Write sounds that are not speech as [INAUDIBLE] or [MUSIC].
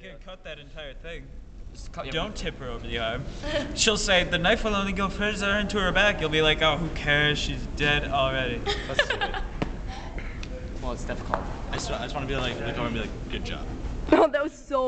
We could cut that entire thing. Cut- Don't tip her over the arm. [LAUGHS] She'll say the knife will only go further into her back. You'll be like, oh, who cares? She's dead already. [LAUGHS] Well, it's difficult. I just, I just want to be like, look over and be like, good job. [LAUGHS] Oh, that was so